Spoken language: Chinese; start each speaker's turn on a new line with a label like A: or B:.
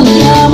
A: Nhớ